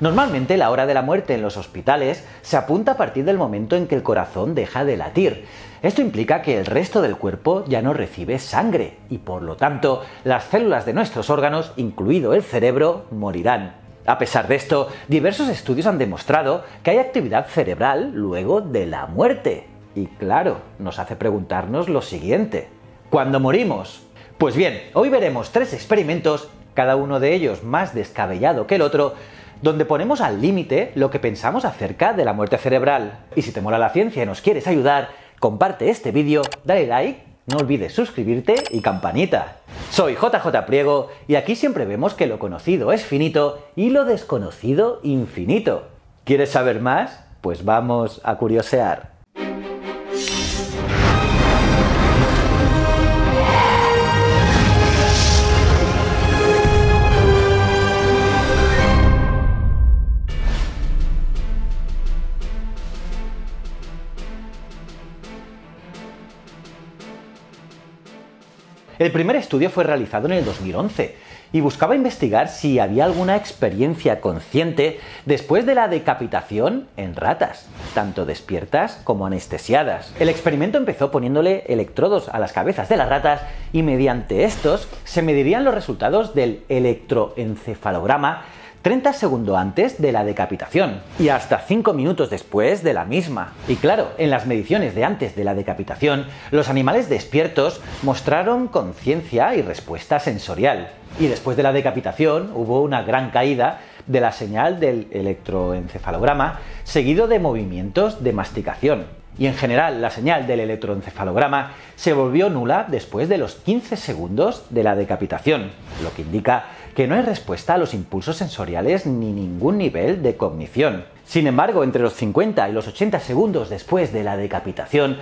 Normalmente la hora de la muerte en los hospitales se apunta a partir del momento en que el corazón deja de latir. Esto implica que el resto del cuerpo ya no recibe sangre y por lo tanto las células de nuestros órganos, incluido el cerebro, morirán. A pesar de esto, diversos estudios han demostrado que hay actividad cerebral luego de la muerte. Y claro, nos hace preguntarnos lo siguiente. ¿Cuándo morimos? Pues bien, hoy veremos tres experimentos, cada uno de ellos más descabellado que el otro, donde ponemos al límite lo que pensamos acerca de la muerte cerebral. Y si te mola la ciencia y nos quieres ayudar, comparte este vídeo, dale like, no olvides suscribirte y campanita. Soy JJ Priego y aquí siempre vemos que lo conocido es finito y lo desconocido infinito. ¿Quieres saber más? Pues vamos a curiosear. El primer estudio fue realizado en el 2011 y buscaba investigar si había alguna experiencia consciente después de la decapitación en ratas, tanto despiertas como anestesiadas. El experimento empezó poniéndole electrodos a las cabezas de las ratas y mediante estos se medirían los resultados del electroencefalograma 30 segundos antes de la decapitación y hasta 5 minutos después de la misma. Y claro, en las mediciones de antes de la decapitación, los animales despiertos mostraron conciencia y respuesta sensorial. Y después de la decapitación hubo una gran caída de la señal del electroencefalograma, seguido de movimientos de masticación. Y en general, la señal del electroencefalograma se volvió nula después de los 15 segundos de la decapitación, lo que indica que no hay respuesta a los impulsos sensoriales ni ningún nivel de cognición. Sin embargo, entre los 50 y los 80 segundos después de la decapitación,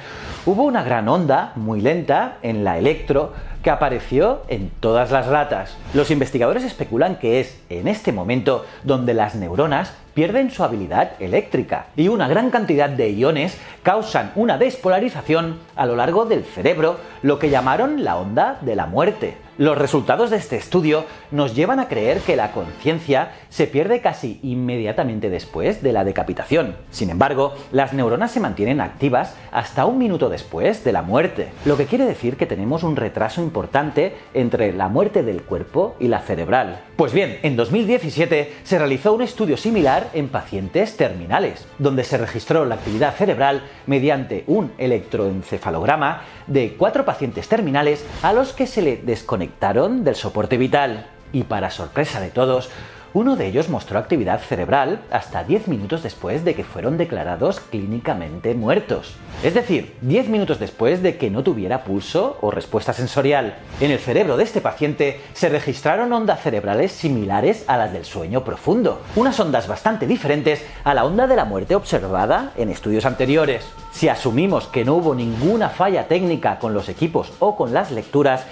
hubo una gran onda muy lenta en la electro que apareció en todas las ratas. Los investigadores especulan que es en este momento donde las neuronas pierden su habilidad eléctrica y una gran cantidad de iones causan una despolarización a lo largo del cerebro, lo que llamaron la onda de la muerte. Los resultados de este estudio nos llevan a creer que la conciencia se pierde casi inmediatamente después de la decapitación. Sin embargo, las neuronas se mantienen activas hasta un minuto después de la muerte, lo que quiere decir que tenemos un retraso importante entre la muerte del cuerpo y la cerebral. Pues bien, en 2017 se realizó un estudio similar en pacientes terminales, donde se registró la actividad cerebral mediante un electroencefalograma de cuatro pacientes terminales a los que se le desconectaron del soporte vital. Y para sorpresa de todos, uno de ellos mostró actividad cerebral hasta 10 minutos después de que fueron declarados clínicamente muertos. Es decir, 10 minutos después de que no tuviera pulso o respuesta sensorial. En el cerebro de este paciente se registraron ondas cerebrales similares a las del sueño profundo, unas ondas bastante diferentes a la onda de la muerte observada en estudios anteriores. Si asumimos que no hubo ninguna falla técnica con los equipos o con las lecturas,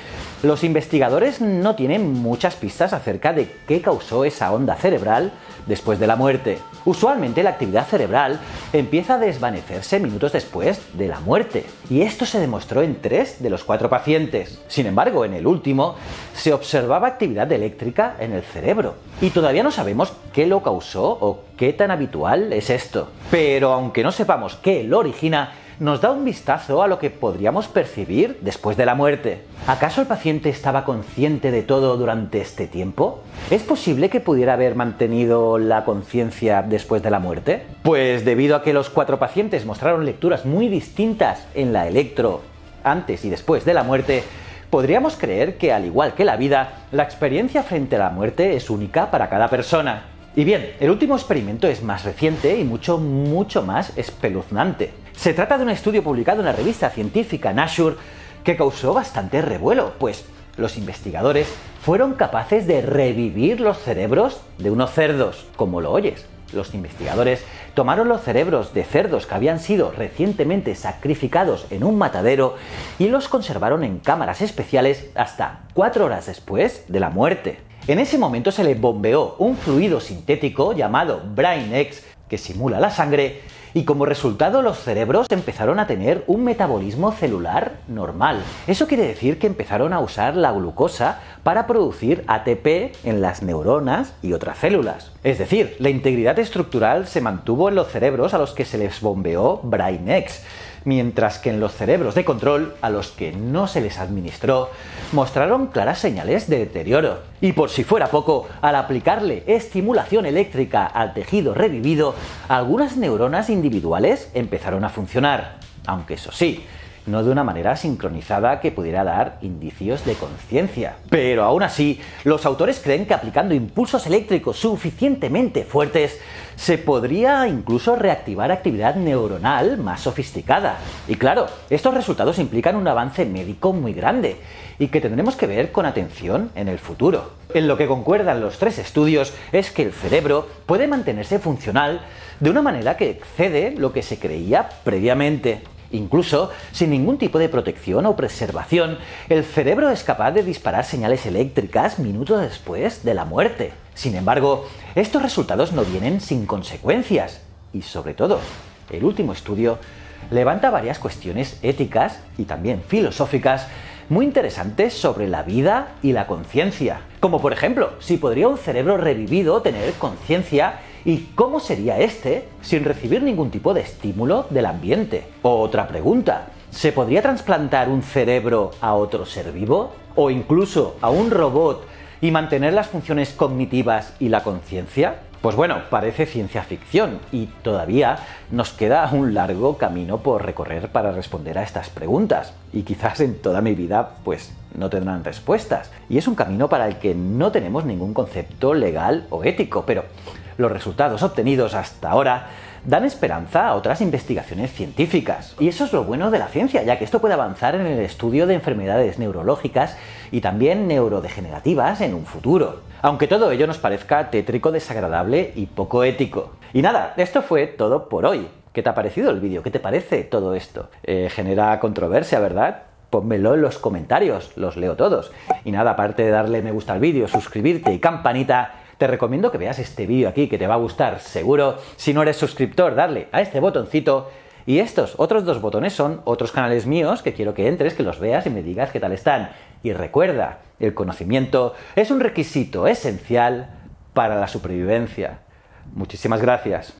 los investigadores no tienen muchas pistas acerca de qué causó esa onda cerebral después de la muerte. Usualmente la actividad cerebral empieza a desvanecerse minutos después de la muerte, y esto se demostró en tres de los cuatro pacientes. Sin embargo, en el último se observaba actividad eléctrica en el cerebro, y todavía no sabemos qué lo causó o qué tan habitual es esto. Pero aunque no sepamos qué lo origina, nos da un vistazo a lo que podríamos percibir después de la muerte. ¿Acaso el paciente estaba consciente de todo durante este tiempo? ¿Es posible que pudiera haber mantenido la conciencia después de la muerte? Pues debido a que los cuatro pacientes mostraron lecturas muy distintas en la electro antes y después de la muerte, podríamos creer que al igual que la vida, la experiencia frente a la muerte es única para cada persona. Y bien, el último experimento es más reciente y mucho, mucho más espeluznante. Se trata de un estudio publicado en la revista científica Nature que causó bastante revuelo, pues los investigadores fueron capaces de revivir los cerebros de unos cerdos, como lo oyes. Los investigadores tomaron los cerebros de cerdos que habían sido recientemente sacrificados en un matadero y los conservaron en cámaras especiales hasta cuatro horas después de la muerte. En ese momento se le bombeó un fluido sintético llamado BrainX que simula la sangre y como resultado los cerebros empezaron a tener un metabolismo celular normal. Eso quiere decir que empezaron a usar la glucosa para producir ATP en las neuronas y otras células. Es decir, la integridad estructural se mantuvo en los cerebros a los que se les bombeó BrainX mientras que en los cerebros de control, a los que no se les administró, mostraron claras señales de deterioro. Y por si fuera poco, al aplicarle estimulación eléctrica al tejido revivido, algunas neuronas individuales empezaron a funcionar. Aunque eso sí, no de una manera sincronizada que pudiera dar indicios de conciencia. Pero aún así, los autores creen que aplicando impulsos eléctricos suficientemente fuertes, se podría incluso reactivar actividad neuronal más sofisticada. Y claro, estos resultados implican un avance médico muy grande y que tendremos que ver con atención en el futuro. En lo que concuerdan los tres estudios es que el cerebro puede mantenerse funcional de una manera que excede lo que se creía previamente. Incluso sin ningún tipo de protección o preservación, el cerebro es capaz de disparar señales eléctricas minutos después de la muerte. Sin embargo, estos resultados no vienen sin consecuencias y sobre todo, el último estudio levanta varias cuestiones éticas y también filosóficas muy interesantes sobre la vida y la conciencia. Como por ejemplo, si podría un cerebro revivido tener conciencia ¿Y cómo sería este sin recibir ningún tipo de estímulo del ambiente? Otra pregunta, ¿se podría trasplantar un cerebro a otro ser vivo? ¿O incluso a un robot y mantener las funciones cognitivas y la conciencia? Pues bueno, parece ciencia ficción y todavía nos queda un largo camino por recorrer para responder a estas preguntas. Y quizás en toda mi vida pues no tendrán respuestas. Y es un camino para el que no tenemos ningún concepto legal o ético, pero los resultados obtenidos hasta ahora dan esperanza a otras investigaciones científicas. Y eso es lo bueno de la ciencia, ya que esto puede avanzar en el estudio de enfermedades neurológicas y también neurodegenerativas en un futuro. Aunque todo ello nos parezca tétrico, desagradable y poco ético. Y nada, esto fue todo por hoy. ¿Qué te ha parecido el vídeo? ¿Qué te parece todo esto? Eh, genera controversia, ¿verdad? Pónmelo en los comentarios, los leo todos. Y nada, aparte de darle me gusta al vídeo, suscribirte y campanita, te recomiendo que veas este vídeo aquí que te va a gustar seguro. Si no eres suscriptor, darle a este botoncito. Y estos otros dos botones son otros canales míos que quiero que entres, que los veas y me digas qué tal están. Y recuerda, el conocimiento es un requisito esencial para la supervivencia. Muchísimas gracias.